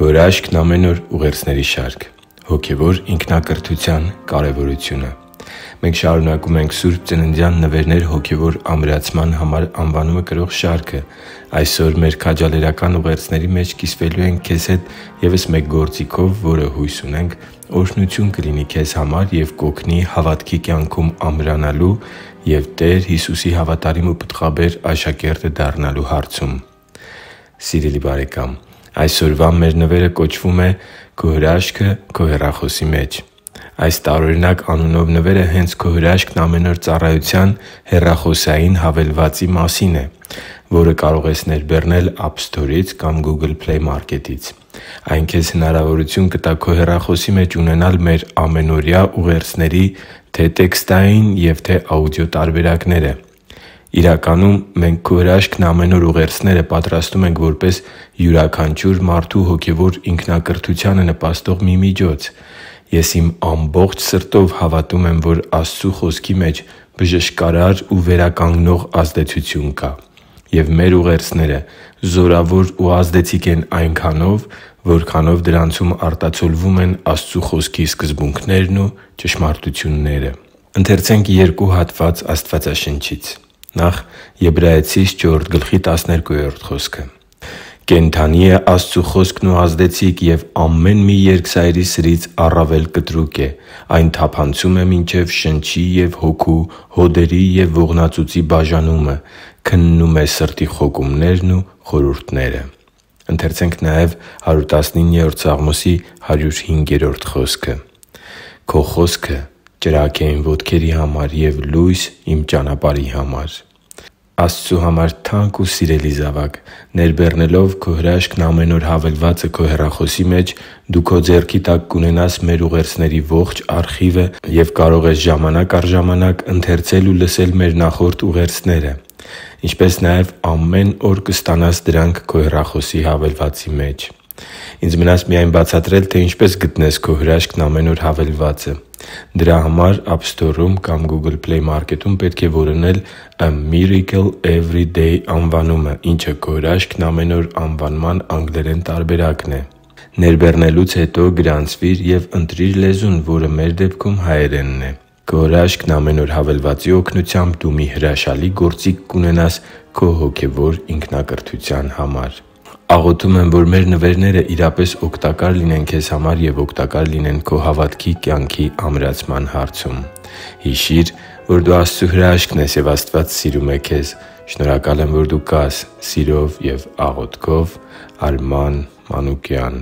Քո հրաշքն ամեն օր ուղերձների շարք Հոգևոր ինքնակրթության կարևորությունը Մենք շարունակում ենք «Սուրբ Ծննդյան նվերներ հոգևոր ամրացման համար» անվանումը կրող շարքը։ Այսօր մեր քաջալերական ուղերձների մեջ կիսվելու ենք քեզ հետ ևս մեկ գործիքով, որը, հույս ունենք, օրհնություն կլինի քեզ համար և կօգնի հավատքի կյանքում ամրանալու և Տեր Հիսուսի հավատարիմ ու պտղաբեր աշակերտը դառնալու հարցում։ Սիրելի՛ բարեկամ, այսօրվա մեր նվերը կոչվում է «Քո հրաշքը քո հեռախոսի մեջ»։ Այս տարօրինակ անունով նվերը հենց քո հրաշքն ամեն օր ծառայության հեռախոսային հավելվածի մասին է, որը կարող ես ներբեռնել App Store-ից կամ Google Play Market-ից։ Այն քեզ հնարավորություն կտա քո հեռախոսի մեջ ունենալ մեր ամենօրյա ուղերձների թե՛ տեքստային և թե՛ աուդիո տարբերակները։ Իրականում, մենք «Քո հրաշքն ամեն օր» ուղերձները պատրաստում ենք որպես յուրաքանչյուր մարդու հոգևոր ինքնակրթությանը նպաստող մի միջոց։ Ես իմ ամբողջ սրտով հավատում եմ, որ Աստծու Խոսքի մեջ բժշկարար ու վերականգնող ազդեցություն կա։ Եվ մեր ուղերձները զորավոր ու ազդեցիկ են այնքանով, որքանով դրանցում արտացոլվում են Աստծու Խոսքի սկզբունքներն ու ճշմարտությունները։ Եբրայեցիս 4․12 «Կենդանի՛ է Աստծու Խոսքն ու ազդեցիկ, և ամեն մի երկսայրի սրից առավել կտրուկ է. այն թափանցում է մինչև շնչի և հոգու, հոդերի և ողնածուծի բաժանումը, քննում է սրտի խոկումներն ու խորհուրդները» «Քո խոսքը ճրագ է իմ ոտքերի համար և լույս իմ ճանապարհի համար» (Սաղմոս 139․105): Աստծու համար թանկ ու սիրելի՛ զավակ, ներբեռնելով «Քո հրաշքն ամեն օր» հավելվածը քո հեռախոսի մեջ, դու քո ձեռքի տակ կունենաս մեր ուղերձների ողջ արխիվը և կարող ես ժամանակ առ ժամանակ ընթերցել ու լսել մեր նախորդ ուղերձները։ Ինչպես նաև ամեն օր կստանաս դրանք քո հեռախոսի հավելվածի մեջ։ Ինձ մնաց միայն բացատրել, թե ինչպես գտնես «Քո հրաշքն ամեն օր» հավելվածը։ Դրա համար App Store-ում կամ Google Play Market-ում պետք է որոնել «A Miracle Every Day» անվանումը, ինչը «Քո հրաշքն ամեն օր» անվանման անգլերեն տարբերակն է։ Ներբեռնելուց հետո գրանցվիր և ընտրիր լեզուն, որը մեր դեպքում հայերենն է։ «Քո հրաշքն ամեն օր» հավելվածի օգնությամբ դու մի հրաշալի գործիք կունենաս քո հոգևոր ինքնակրթության համար։ Աղոթում եմ, որ մեր նվերները իրապես օգտակար լինեն քեզ համար և օգտակար լինեն քո հավատքի կյանքի ամրացման հարցում։ Հիշի՛ր, որ դու Աստծո հրաշքն ես, և Աստված սիրում է քեզ։ Շնորհակալ եմ, որ դու կա՛ս Սիրով և աղոթքով, Արման Մանուկյան